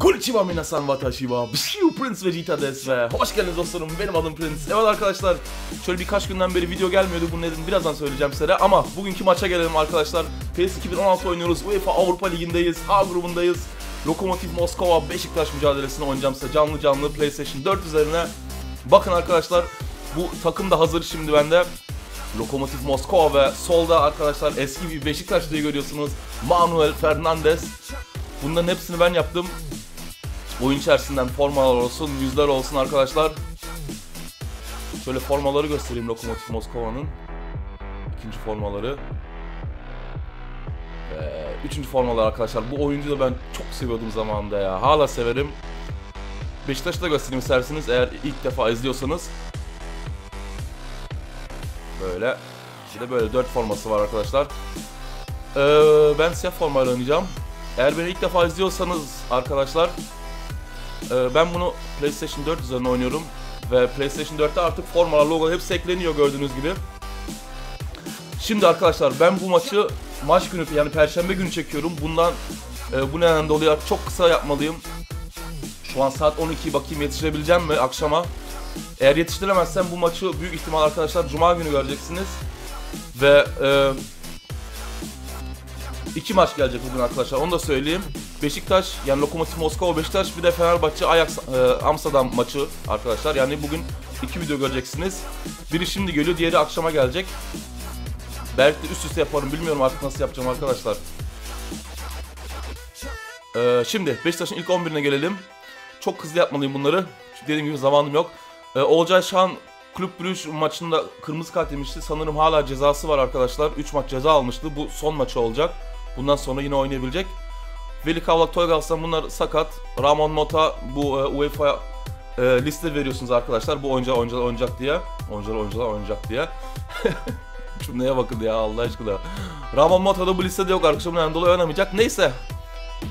Konnichiwa minasan watashi wa Bishiu Prince Vegeta desu ve hoş geldiniz dostlarım benim adım Prince. Evet arkadaşlar şöyle birkaç günden beri video gelmiyordu bunun nedenini birazdan söyleyeceğim size ama bugünkü maça gelelim arkadaşlar. PES 2016 oynuyoruz UEFA Avrupa Ligi'ndeyiz H grubundayız. Lokomotiv Moskova Beşiktaş mücadelesini oynayacağım size canlı canlı PlayStation 4 üzerine. Bakın arkadaşlar bu takım da hazır şimdi bende. Lokomotiv Moskova ve solda arkadaşlar eski bir Beşiktaşlı'yı görüyorsunuz. Manuel Fernandez. Bunların hepsini ben yaptım. Oyun içerisinden formalar olsun, yüzler olsun arkadaşlar. Şöyle formaları göstereyim Lokomotiv Moskova'nın. İkinci formaları. Ve üçüncü formalar arkadaşlar. Bu oyuncuyu da ben çok seviyordum zamanında ya. Hala severim. Beşiktaş'ı da göstereyim isterseniz eğer ilk defa izliyorsanız. Böyle. De böyle dört forması var arkadaşlar. Ee, ben siyah formayla oynayacağım. Eğer beni ilk defa izliyorsanız arkadaşlar e, ben bunu PlayStation 4 üzerine oynuyorum ve PlayStation 4'te artık formalar, logo hepsi ekleniyor gördüğünüz gibi. Şimdi arkadaşlar ben bu maçı maç günü yani perşembe günü çekiyorum. Bundan e, bu nedenden dolayı çok kısa yapmalıyım. Şu an saat 12 bakayım yetiştirebileceğim mi akşama? Eğer yetiştiremezsem bu maçı büyük ihtimal arkadaşlar cuma günü göreceksiniz. Ve e, iki maç gelecek bugün arkadaşlar onu da söyleyeyim. Beşiktaş yani Lokomotiv Moskova Beşiktaş bir de Fenerbahçe Ajax e, Amsterdam maçı arkadaşlar. Yani bugün iki video göreceksiniz. Biri şimdi geliyor diğeri akşama gelecek. Belki de üst üste yaparım bilmiyorum artık nasıl yapacağım arkadaşlar. E, şimdi Beşiktaş'ın ilk 11'ine gelelim. Çok hızlı yapmalıyım bunları. Çünkü dediğim gibi zamanım yok. E, Olcay Şahan Kulüp Brüj maçında kırmızı kart yemişti. Sanırım hala cezası var arkadaşlar. 3 maç ceza almıştı. Bu son maçı olacak. Bundan sonra yine oynayabilecek. Veli Kavlak Toygals'tan bunlar sakat. Ramon Mota bu e, UEFA e, liste veriyorsunuz arkadaşlar. Bu oyuncular oyuncular oynayacak diye. Oyuncular oyuncular oynayacak diye. Cümleye bakın ya Allah aşkına. Ramon Mota da bu listede yok arkadaşlar. Bundan dolayı oynamayacak. Neyse.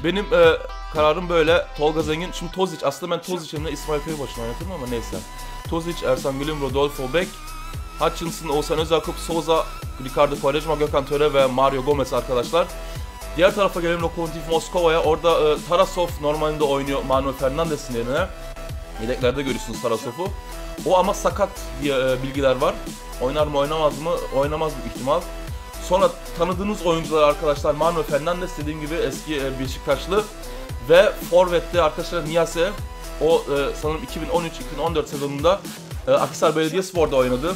Benim e, kararım böyle. Tolga Zengin. Şimdi Tozic. Aslında ben Tozic yerine İsmail Köybaşı'nı oynatırım ama neyse. Tozic, Ersan Gülüm, Rodolfo Beck, Hutchinson, Oğuzhan Özakup, Souza, Ricardo Quaresma, Gökhan Töre ve Mario Gomez arkadaşlar. Diğer tarafa gelelim Lokomotiv Moskova'ya. Orada e, Tarasov normalinde oynuyor Manuel Fernandes'in yerine. Yedeklerde görüyorsunuz Tarasov'u. O ama sakat diye e, bilgiler var. Oynar mı oynamaz mı? Oynamaz bir ihtimal. Sonra tanıdığınız oyuncular arkadaşlar Manuel Fernandes dediğim gibi eski e, Beşiktaşlı ve Forvet'te arkadaşlar Niyase o e, sanırım 2013-2014 sezonunda e, Akhisar Belediyespor'da oynadı.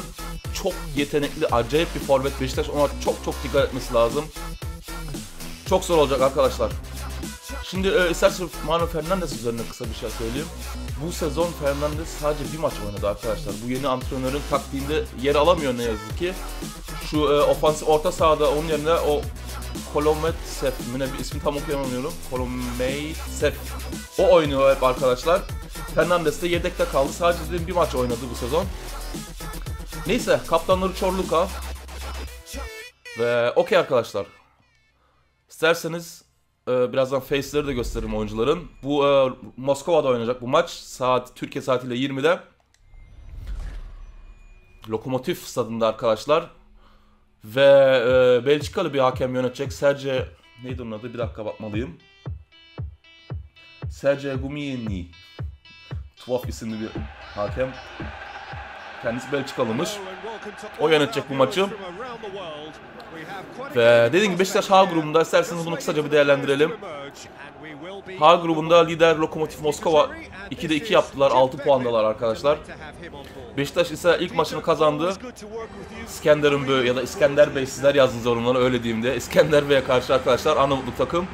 Çok yetenekli, acayip bir forvet Beşiktaş ona çok çok dikkat etmesi lazım. Çok zor olacak arkadaşlar. Şimdi e, isterseniz Manuel Fernandes üzerine kısa bir şey söyleyeyim. Bu sezon Fernandes sadece bir maç oynadı arkadaşlar. Bu yeni antrenörün taktiğinde yer alamıyor ne yazık ki. Şu e, ofansif orta sahada onun yerine o Kolometsev mi ne bir ismi tam okuyamıyorum. Kolometsev. O oynuyor hep arkadaşlar. Fernandes de yedekte kaldı. Sadece dedim bir maç oynadı bu sezon. Neyse kaptanları Çorluka. Ve okey arkadaşlar. İsterseniz e, birazdan face'leri de gösteririm oyuncuların. Bu e, Moskova'da oynayacak bu maç. Saat Türkiye saatiyle 20'de. Lokomotiv stadında arkadaşlar. Ve e, Belçikalı bir hakem yönetecek. Serge neydi onun adı? Bir dakika bakmalıyım. Serge Gumieni. Tuhaf isimli bir hakem. Kendisi Belçikalımış. O yönetecek bu maçı. Ve dediğim gibi Beşiktaş H grubunda isterseniz bunu kısaca bir değerlendirelim. H grubunda lider Lokomotiv Moskova 2'de 2 yaptılar. 6 puandalar arkadaşlar. Beşiktaş ise ilk maçını kazandı. İskenderunbö ya da İskender Bey sizler yazdınız yorumlara öyle diyeyim de. İskender Bey'e karşı arkadaşlar Arnavutluk takım.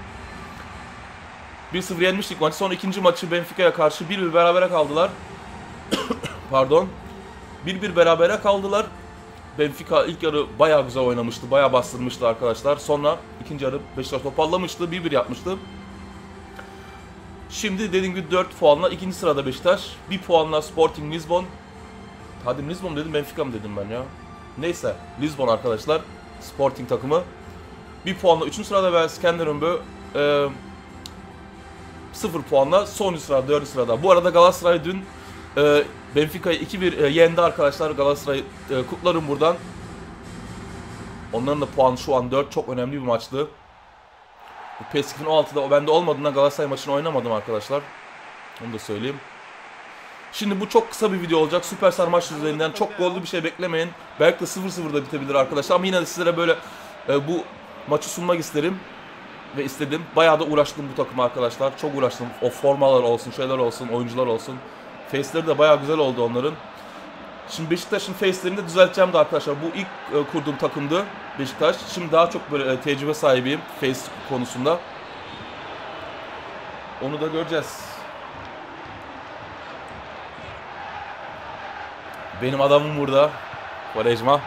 1-0 yenmiştik maçı. Sonra ikinci maçı Benfica'ya karşı 1-1 berabere kaldılar. Pardon. 1-1 berabere kaldılar. Benfica ilk yarı bayağı güzel oynamıştı. Bayağı bastırmıştı arkadaşlar. Sonra ikinci yarı Beşiktaş toparlamıştı. 1-1 yapmıştı. Şimdi dediğim gibi 4 puanla ikinci sırada Beşiktaş. 1 puanla Sporting Lisbon. Hadi Lisbon dedim Benfica mı dedim ben ya. Neyse Lisbon arkadaşlar. Sporting takımı. 1 puanla 3. sırada ve Skenderunbö e, 0 puanla son sırada 4. sırada. Bu arada Galatasaray dün e, Benfica'yı 2-1 e, yendi arkadaşlar. Galatasaray e, kutlarım buradan. Onların da puan şu an 4 çok önemli bir maçtı. Bu PES 2016'da o bende olmadığından Galatasaray maçını oynamadım arkadaşlar. Onu da söyleyeyim. Şimdi bu çok kısa bir video olacak. Süperstar maç üzerinden çok gollü bir şey beklemeyin. Belki de 0-0'da bitebilir arkadaşlar. Ama yine de sizlere böyle e, bu maçı sunmak isterim. Ve istedim. Bayağı da uğraştım bu takıma arkadaşlar. Çok uğraştım. O formalar olsun, şeyler olsun, oyuncular olsun. Face'leri de bayağı güzel oldu onların. Şimdi Beşiktaş'ın face'lerini de düzelteceğim de arkadaşlar. Bu ilk e, kurduğum takımdı Beşiktaş. Şimdi daha çok böyle e, tecrübe sahibiyim face konusunda. Onu da göreceğiz. Benim adamım burada. Quaresma.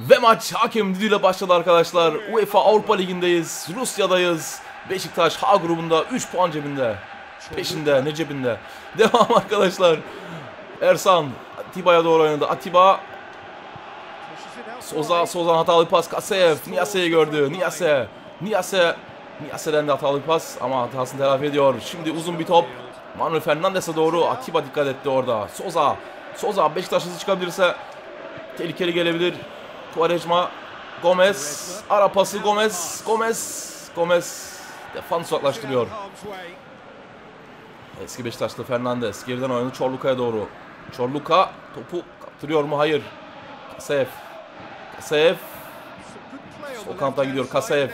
Ve maç hakem düdüğüyle başladı arkadaşlar. UEFA Avrupa Ligi'ndeyiz. Rusya'dayız. Beşiktaş H grubunda 3 puan cebinde. Peşinde ne cebinde. Devam arkadaşlar. Ersan Atiba'ya doğru oynadı. Atiba Soza Sozan hatalı pas. Kaseyev Niyase'yi gördü. Niyase Niyase Niyase'den de hatalı pas ama hatasını telafi ediyor. Şimdi uzun bir top. Manuel Fernandes'e doğru Atiba dikkat etti orada. Soza Soza Beşiktaş hızlı çıkabilirse tehlikeli gelebilir. Quaresma Gomez ara pası Gomez Gomez Gomez defans uzaklaştırıyor. Eski Beşiktaşlı Fernandes geriden oynadı Çorluka'ya doğru. Çorluka topu kaptırıyor mu? Hayır. Kasayev. Kasayev. O kamptan gidiyor Kasayev.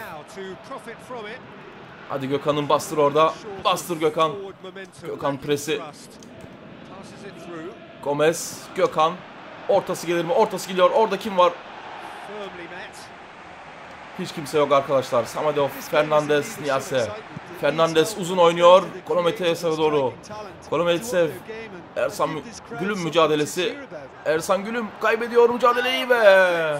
Hadi Gökhan'ın bastır orada. Bastır Gökhan. Gökhan presi. Gomez. Gökhan. Ortası gelir mi? Ortası geliyor. Orada kim var? Hiç kimse yok arkadaşlar. Samadov, Fernandes, Niase. Fernandes uzun oynuyor. Kolometesev'e doğru. Kolometesev. Ersan Gül'ün mücadelesi. Ersan Gül'üm kaybediyor mücadeleyi ve...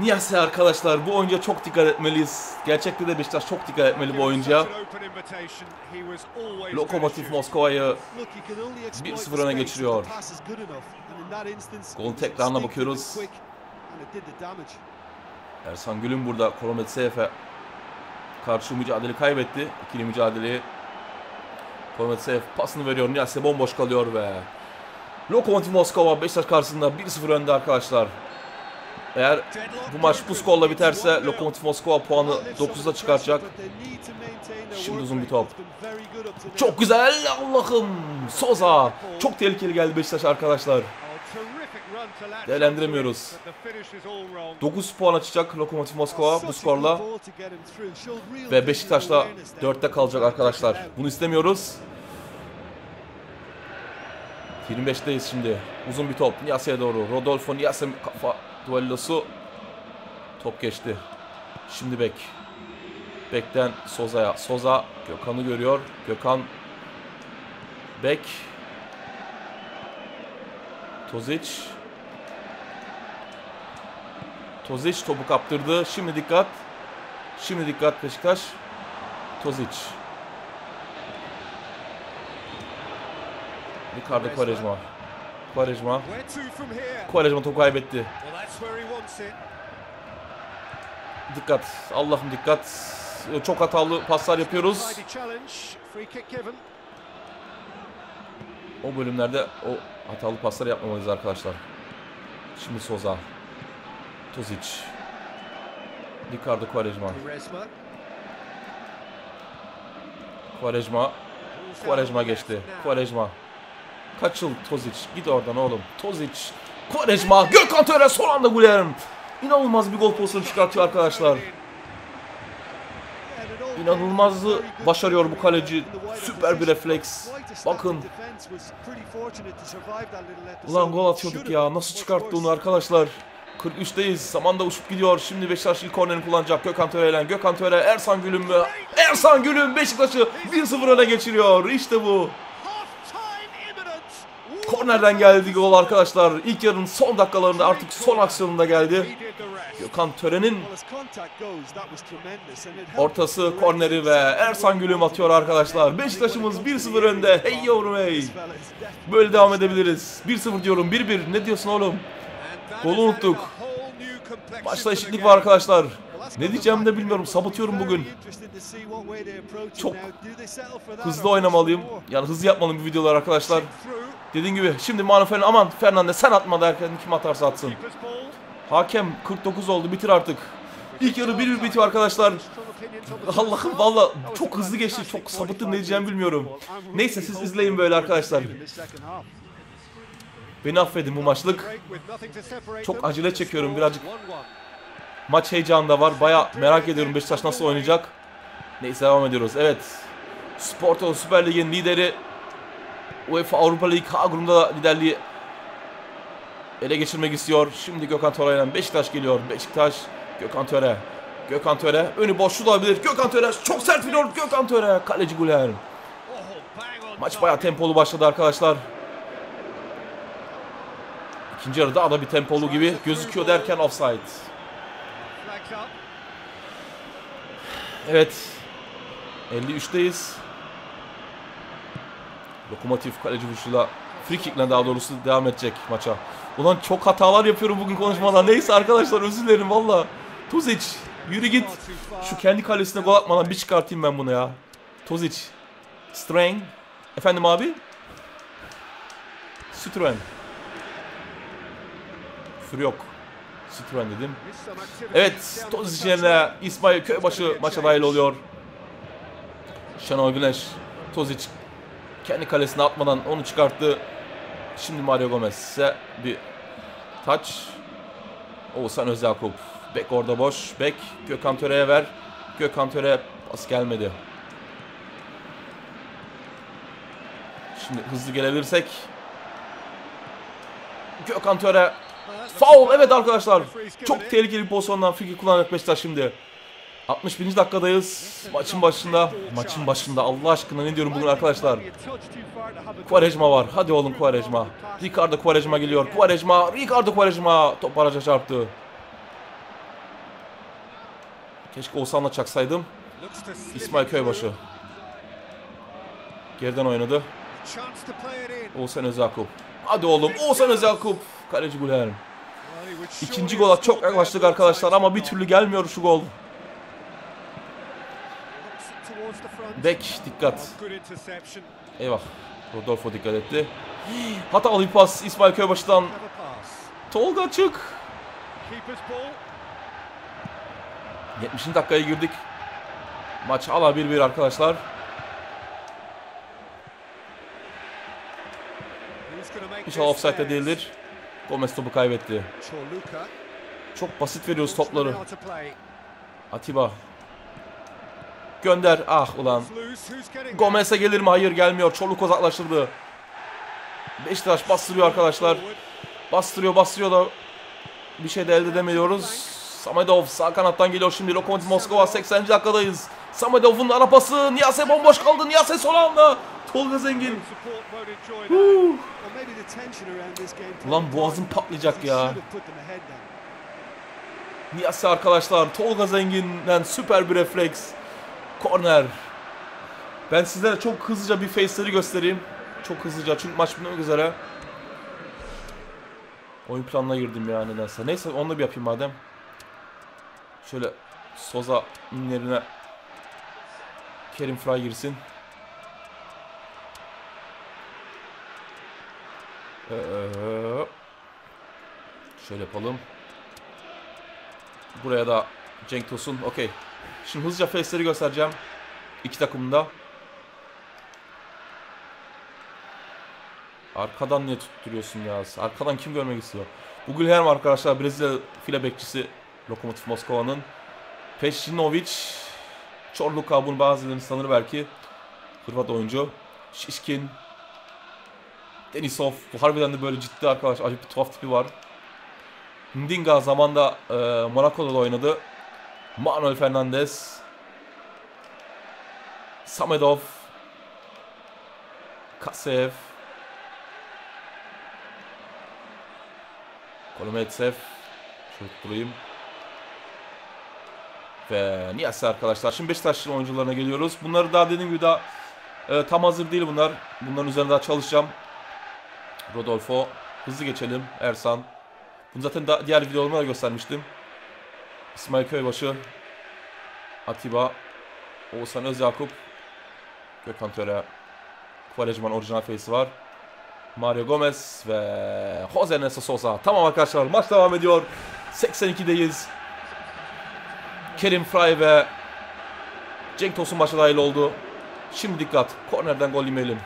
Niyase arkadaşlar bu oyuncuya çok dikkat etmeliyiz. Gerçekte de Beşiktaş çok dikkat etmeli bu oyuncuya. Lokomotiv Moskova'yı 1-0 öne geçiriyor. Golün tekrarına bakıyoruz. Ersan Gül'ün burada Kolometesev'e karşı mücadele kaybetti. İkili mücadeleyi. Kolometsev pasını veriyor. Niyase bomboş kalıyor ve Lokomotiv Moskova Beşiktaş karşısında 1-0 önde arkadaşlar. Eğer bu maç bu skorla biterse Lokomotiv Moskova puanı 9'da çıkartacak. Şimdi uzun bir top. Çok güzel Allah'ım. Soza. Çok tehlikeli geldi Beşiktaş arkadaşlar. Değerlendiremiyoruz. 9 puan açacak Lokomotiv Moskova bu skorla. Ve Beşiktaş'la 4'te kalacak arkadaşlar. Bunu istemiyoruz. 25'teyiz şimdi. Uzun bir top. Niyase'ye doğru. Rodolfo Niyase kafa duellosu. Top geçti. Şimdi Bek. Bek'ten Soza'ya. Soza Gökhan'ı görüyor. Gökhan Bek. Tozic. Tozic topu kaptırdı. Şimdi dikkat. Şimdi dikkat Beşiktaş. Tozic. Ricardo Quaresma. Quaresma. Quaresma topu kaybetti. Dikkat. Allah'ım dikkat. Çok hatalı paslar yapıyoruz. O bölümlerde o hatalı pasları yapmamalıyız arkadaşlar. Şimdi Soza. Tozic. Ricardo Quaresma. Quaresma. Quaresma geçti. Quaresma. Kaçıl Tozic. Git oradan oğlum. Tozic. Quaresma. Gökhan Töre son anda Guilherme. İnanılmaz bir gol pozisyonu çıkartıyor arkadaşlar. İnanılmazı başarıyor bu kaleci. Süper bir refleks. Bakın. Ulan gol atıyorduk ya. Nasıl çıkarttı onu arkadaşlar. 43'teyiz. Zamanda uçup gidiyor. Şimdi Beşiktaş ilk kornerini kullanacak. Gökhan Töre'yle. Gökhan Töre, Ersan Gülüm mü? Ersan Gülüm Beşiktaş'ı 1-0 öne geçiriyor. İşte bu. Kornerden geldi gol arkadaşlar. İlk yarının son dakikalarında artık son aksiyonunda geldi. Gökhan Töre'nin ortası korneri ve Ersan Gülüm atıyor arkadaşlar. Beşiktaş'ımız 1-0 önde. Hey yavrum hey. Böyle devam edebiliriz. 1-0 diyorum. 1-1. Ne diyorsun oğlum? Golü unuttuk. Maçta eşitlik var arkadaşlar. Ne diyeceğimi de bilmiyorum. Sabotuyorum bugün. Çok hızlı oynamalıyım. Yani hızlı yapmalıyım bu videolar arkadaşlar. Dediğim gibi şimdi Manu Fernandez aman Fernandez sen atma derken kim atarsa atsın. Hakem 49 oldu bitir artık. İlk yarı 1-1 bitiyor arkadaşlar. Allah'ım valla çok hızlı geçti. Çok sapıttım ne diyeceğimi bilmiyorum. Neyse siz izleyin böyle arkadaşlar. Beni affedin bu maçlık. Çok acele çekiyorum birazcık. Maç heyecanı da var. Baya merak ediyorum Beşiktaş nasıl oynayacak. Neyse devam ediyoruz. Evet. Sporto Süper Lig'in lideri UEFA Avrupa Ligi K grubunda da liderliği ele geçirmek istiyor. Şimdi Gökhan Töre'yle Beşiktaş geliyor. Beşiktaş Gökhan Töre. Gökhan Töre önü boş şut olabilir. Gökhan Töre çok sert vuruyor. Gökhan Töre kaleci Güler. Maç bayağı tempolu başladı arkadaşlar. İkinci yarı daha da bir tempolu gibi gözüküyor derken offside. Evet. 53'teyiz. Lokomotif kaleci vuruşuyla free kick'le daha doğrusu devam edecek maça. Ulan çok hatalar yapıyorum bugün konuşmadan. Neyse arkadaşlar özür dilerim valla. Tuzic yürü git. Şu kendi kalesine gol atmadan bir çıkartayım ben bunu ya. Tuzic. Strain. Efendim abi? Citroen. Küfür yok. Citroen dedim. Evet, Tozic yerine İsmail Köybaşı maça dahil oluyor. Şenol Güneş, Tozic kendi kalesine atmadan onu çıkarttı. Şimdi Mario Gomez'e bir taç. Oğuzhan Özyakup. Bek orada boş. Bek Gökhan Töre'ye ver. Gökhan Töre pas gelmedi. Şimdi hızlı gelebilirsek. Gökhan Töre Foul evet arkadaşlar. Çok tehlikeli bir pozisyondan friki kullanacak Beşiktaş şimdi. 61. dakikadayız. Maçın başında. Maçın başında Allah aşkına ne diyorum bugün arkadaşlar. Quaresma var. Hadi oğlum Quaresma. Ricardo Quaresma geliyor. Quaresma. Ricardo Quaresma. Top araca çarptı. Keşke Oğuzhan'la çaksaydım. İsmail Köybaşı. Geriden oynadı. Oğuzhan Özakup. Hadi oğlum Oğuzhan Özakup. Kaleci Güler. İkinci gola çok yaklaştık arkadaşlar ama bir türlü gelmiyor şu gol. Bek dikkat. Eyvah. Rodolfo dikkat etti. Hatalı bir pas İsmail Köybaşı'dan. Tolga çık. 70. dakikaya girdik. Maç hala 1-1 arkadaşlar. İnşallah offside'de değildir. Gomez topu kaybetti. Çok basit veriyoruz topları. Atiba. Gönder. Ah ulan. Gomez'e gelir mi? Hayır gelmiyor. Çoluk uzaklaştırdı. Beşiktaş bastırıyor arkadaşlar. Bastırıyor bastırıyor da bir şey de elde edemiyoruz. Samedov sağ kanattan geliyor şimdi. Lokomotiv Moskova 80. dakikadayız. Samedov'un ara pası. Niyase bomboş kaldı. Niyase son anda. Tolga Zengin. Ulan boğazım patlayacak ya. Niyase arkadaşlar. Tolga Zengin'den süper bir refleks. Korner. Ben sizlere çok hızlıca bir face'leri göstereyim. Çok hızlıca çünkü maç bitmek üzere. Oyun planına girdim ya nedense. Neyse onu da bir yapayım madem. Şöyle Soza inlerine Kerim Fry girsin. Ee, şöyle yapalım. Buraya da Cenk Tosun. Okey. Şimdi hızlıca face'leri göstereceğim. İki takımda. Arkadan niye tutturuyorsun ya? Arkadan kim görmek istiyor? Bu Gülherm arkadaşlar Brezilya file bekçisi Lokomotiv Moskova'nın. Peşinovic Çorluka bunu bazılarını sanır belki. Hırvat oyuncu. Şişkin. Denisov. Bu harbiden de böyle ciddi arkadaş. Acayip bir tuhaf tipi var. Ndinga zamanda e, Monaco'da da oynadı. Manuel Fernandez. Samedov. Kasev. Kolometsev. Şöyle durayım. Ve Niyase arkadaşlar. Şimdi Beşiktaş'ın oyuncularına geliyoruz. Bunları daha dediğim gibi daha e, tam hazır değil bunlar. Bunların üzerinde daha çalışacağım. Rodolfo. Hızlı geçelim. Ersan. Bunu zaten da, diğer videolarımda da göstermiştim. İsmail Köybaşı. Atiba. Oğuzhan Özyakup. Gökhan Töre. Quaresman orijinal face'i var. Mario Gomez ve Jose Neso Sosa. Tamam arkadaşlar maç devam ediyor. 82'deyiz. Kerim Fry ve Cenk Tosun maça dahil oldu. Şimdi dikkat. Kornerden gol yemeyelim.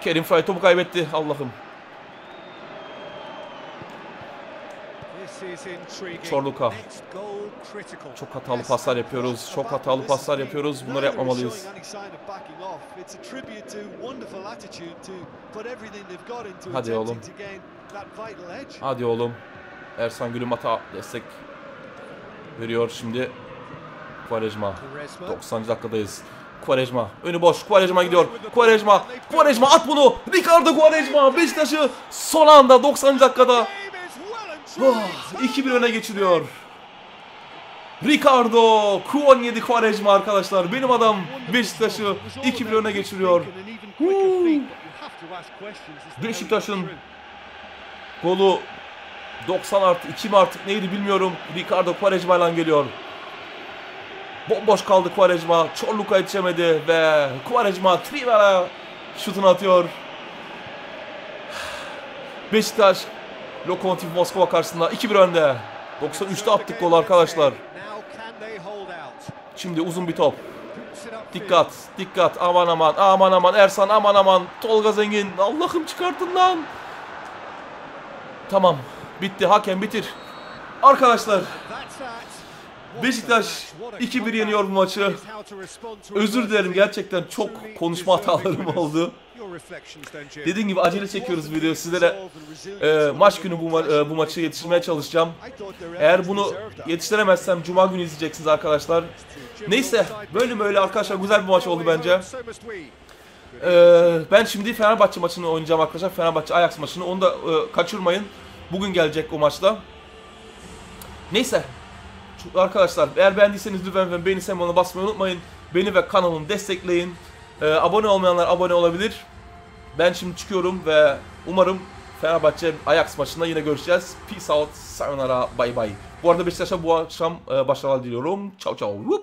Kerim Fry topu kaybetti. Allah'ım. Çorluka. Çok hatalı paslar yapıyoruz. Çok hatalı paslar yapıyoruz. Bunları yapmamalıyız. Hadi oğlum. Hadi oğlum. Ersan Gülüm hata destek veriyor şimdi. Quaresma. 90. dakikadayız. Quaresma. Önü boş. Quaresma gidiyor. Quaresma. Quaresma at bunu. Ricardo Quaresma. Beşiktaş'ı son anda 90. dakikada oh, 2-1 öne geçiriyor. Ricardo Kuonyedi Quaresma arkadaşlar. Benim adam Beşiktaş'ı 2-1 öne geçiriyor. Beşiktaş'ın golü 90 artı 2 mi artık neydi bilmiyorum. Ricardo Quaresma ile geliyor. Bomboş kaldı Quaresma. Çorluka yetişemedi ve Quaresma Trivel'a şutunu atıyor. Beşiktaş Lokomotiv Moskova karşısında 2-1 önde. 93'te attık gol arkadaşlar. Şimdi uzun bir top. Dikkat, dikkat. Aman aman, aman aman. Ersan aman aman. Tolga Zengin. Allah'ım çıkartın lan. Tamam. Bitti. Hakem bitir. Arkadaşlar Beşiktaş 2-1 yeniyor bu maçı. Özür dilerim gerçekten çok konuşma hatalarım oldu. Dediğim gibi acele çekiyoruz video sizlere. e, maç günü bu, ma- e, bu maçı yetiştirmeye çalışacağım. Eğer bunu yetiştiremezsem cuma günü izleyeceksiniz arkadaşlar. Neyse böyle böyle arkadaşlar güzel bir maç oldu bence. Ee, ben şimdi Fenerbahçe maçını oynayacağım arkadaşlar. Fenerbahçe Ajax maçını. Onu da e, kaçırmayın. Bugün gelecek o maçta. Neyse. Arkadaşlar eğer beğendiyseniz lütfen beğeni semboluna basmayı unutmayın. Beni ve kanalımı destekleyin. Ee, abone olmayanlar abone olabilir. Ben şimdi çıkıyorum ve umarım Fenerbahçe Ajax maçında yine görüşeceğiz. Peace out. Sayonara. Bye bye. Bu arada Beşiktaş'a bu akşam e, başarılar diliyorum. Ciao ciao.